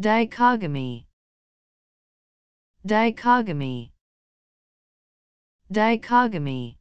dichogamy dichogamy dichogamy